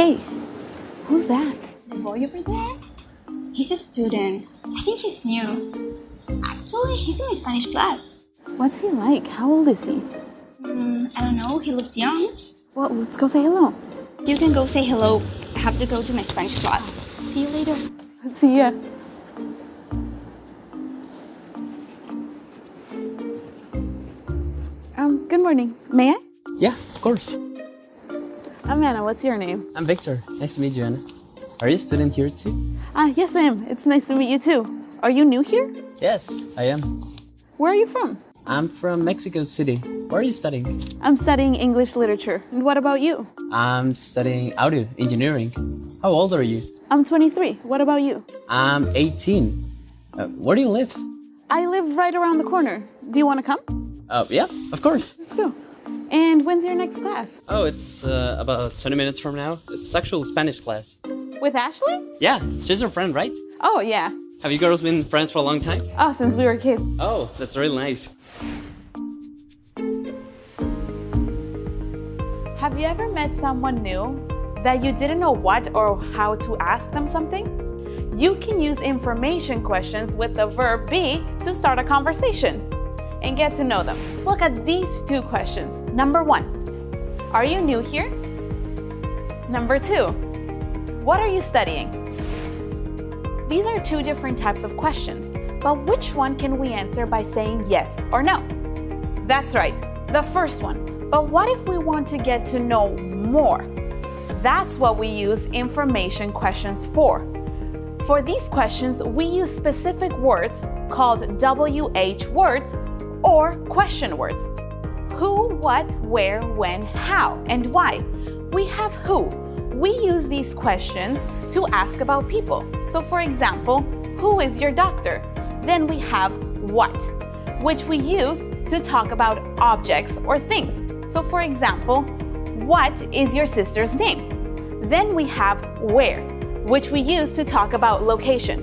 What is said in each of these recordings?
Hey, who's that? The boy over there? He's a student. I think he's new. Actually, he's in my Spanish class. What's he like? How old is he? Mm, I don't know, he looks young. Well, let's go say hello. You can go say hello. I have to go to my Spanish class. See you later. See ya. Um, good morning. May I? Yeah, of course. I'm Anna. What's your name? I'm Victor. Nice to meet you, Anna. Are you a student here too? Ah, yes, I am. It's nice to meet you too. Are you new here? Yes, I am. Where are you from? I'm from Mexico City. Where are you studying? I'm studying English literature. And what about you? I'm studying audio engineering. How old are you? I'm 23. What about you? I'm 18. Uh, where do you live? I live right around the corner. Do you want to come? Oh, yeah, of course. Let's go. And when's your next class? Oh, it's uh, about 20 minutes from now. It's actual Spanish class. With Ashley? Yeah, she's your friend, right? Oh, yeah. Have you girls been friends for a long time? Oh, since we were kids. Oh, that's really nice. Have you ever met someone new that you didn't know what or how to ask them something? You can use information questions with the verb be to start a conversation and get to know them. Look at these two questions. Number one, are you new here? Number two, what are you studying? These are two different types of questions, but which one can we answer by saying yes or no? That's right, the first one. But what if we want to get to know more? That's what we use information questions for. For these questions, we use specific words called WH words or question words. Who, what, where, when, how, and why. We have who. We use these questions to ask about people. So, for example, who is your doctor? Then we have what, which we use to talk about objects or things. So, for example, what is your sister's name? Then we have where, which we use to talk about location.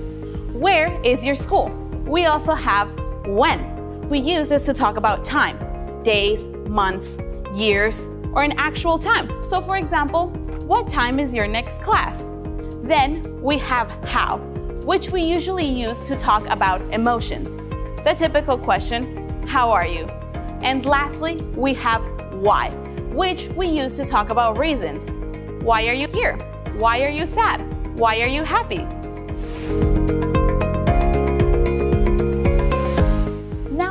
Where is your school? We also have when. We use this to talk about time days, months, years, or an actual time. So, for example, what time is your next class? Then we have how, which we usually use to talk about emotions. The typical question, How are you? And lastly, we have why, which we use to talk about reasons. Why are you here? Why are you sad? Why are you happy?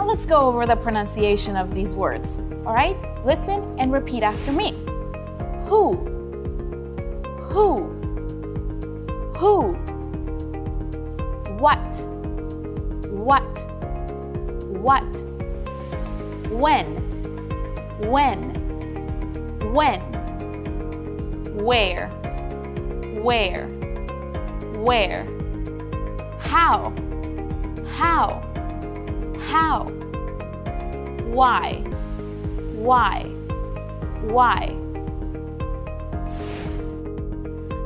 Let's go over the pronunciation of these words. All right? Listen and repeat after me. Who? Who? Who? What? What? What? When? When? When? Where? Where? Where? How? How? How? Why? Why? Why?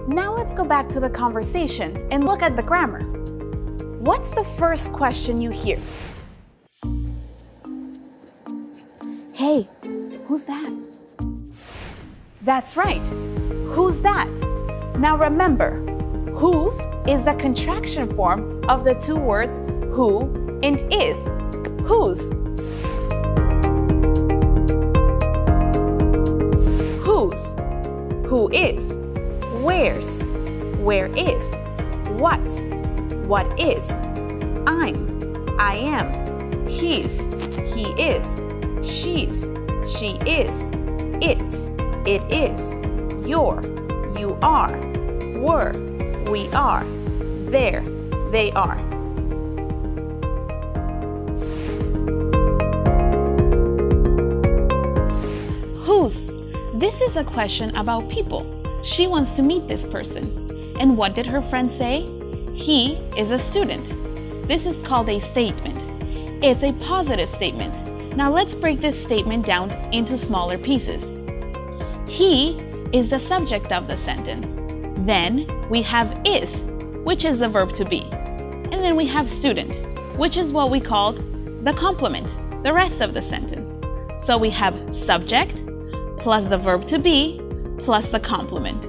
Now let's go back to the conversation and look at the grammar. What's the first question you hear? Hey, who's that? That's right. Who's that? Now remember, who's is the contraction form of the two words who and is. Who's? Who's? Who is? Where's? Where is? What's? What is? I'm. I am. He's. He is. She's. She is. It's. It is. You're. You are. Were. We are. They're. They are. This is a question about people. She wants to meet this person. And what did her friend say? He is a student. This is called a statement. It's a positive statement. Now let's break this statement down into smaller pieces. He is the subject of the sentence. Then we have is, which is the verb to be. And then we have student, which is what we called the complement, the rest of the sentence. So we have subject plus the verb to be plus the complement.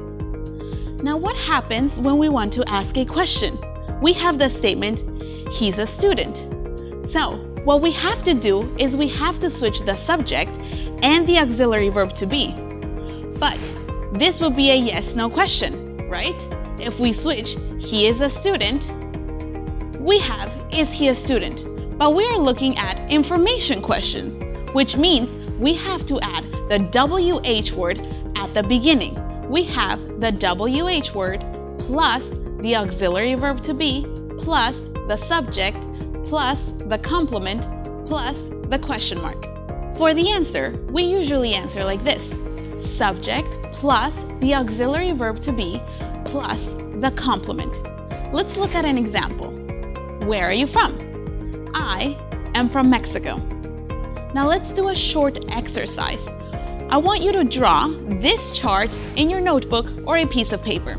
Now, what happens when we want to ask a question? We have the statement, he's a student. So, what we have to do is we have to switch the subject and the auxiliary verb to be. But this would be a yes no question, right? If we switch, he is a student, we have is he a student? But we are looking at information questions, which means we have to add the WH word at the beginning. We have the WH word plus the auxiliary verb to be plus the subject plus the complement plus the question mark. For the answer, we usually answer like this subject plus the auxiliary verb to be plus the complement. Let's look at an example. Where are you from? I am from Mexico. Now let's do a short exercise. I want you to draw this chart in your notebook or a piece of paper.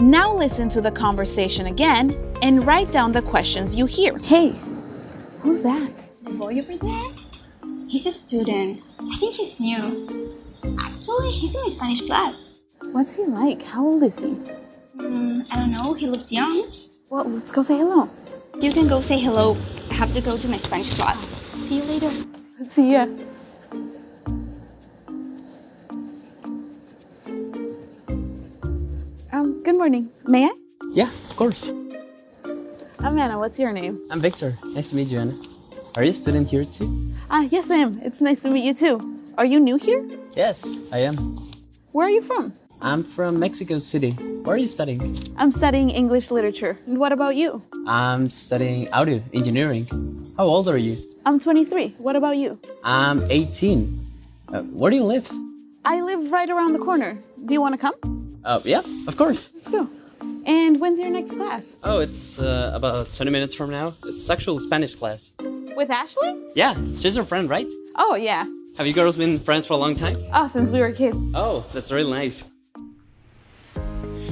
Now listen to the conversation again and write down the questions you hear. Hey, who's that? The boy over there? He's a student. I think he's new. Actually, he's in my Spanish class. What's he like? How old is he? Mm, I don't know, he looks young. Well, let's go say hello. You can go say hello. I have to go to my Spanish class. See you later. See ya. Um, good morning. May I? Yeah, of course. I'm Anna. What's your name? I'm Victor. Nice to meet you, Anna. Are you a student here too? Ah, yes, I am. It's nice to meet you too. Are you new here? Yes, I am. Where are you from? I'm from Mexico City. Where are you studying? I'm studying English literature. And what about you? I'm studying audio engineering. How old are you? I'm 23. What about you? I'm 18. Uh, where do you live? I live right around the corner. Do you want to come? Uh, yeah, of course. Let's go. And when's your next class? Oh, it's uh, about 20 minutes from now. It's actual Spanish class. With Ashley? Yeah, she's your friend, right? Oh, yeah. Have you girls been friends for a long time? Oh, since we were kids. Oh, that's really nice.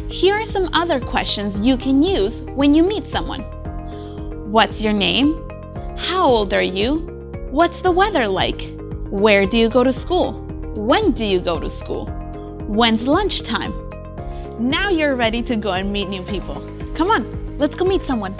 Here are some other questions you can use when you meet someone. What's your name? How old are you? What's the weather like? Where do you go to school? When do you go to school? When's lunchtime? Now you're ready to go and meet new people. Come on, let's go meet someone.